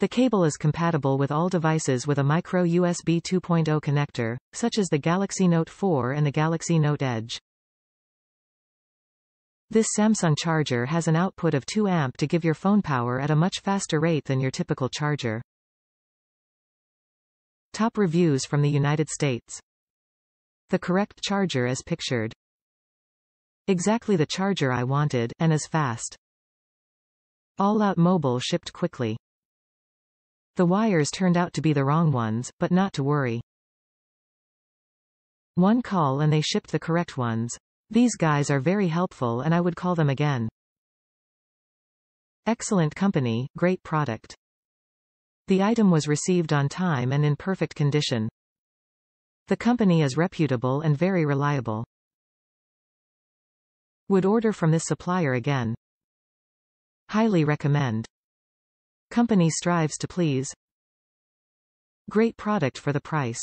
The cable is compatible with all devices with a micro USB 2.0 connector, such as the Galaxy Note 4 and the Galaxy Note Edge. This Samsung charger has an output of 2 amp to give your phone power at a much faster rate than your typical charger. Top reviews from the United States. The correct charger as pictured. Exactly the charger I wanted, and as fast. All Out Mobile shipped quickly. The wires turned out to be the wrong ones, but not to worry. One call and they shipped the correct ones. These guys are very helpful and I would call them again. Excellent company, great product. The item was received on time and in perfect condition. The company is reputable and very reliable. Would order from this supplier again. Highly recommend. Company strives to please. Great product for the price.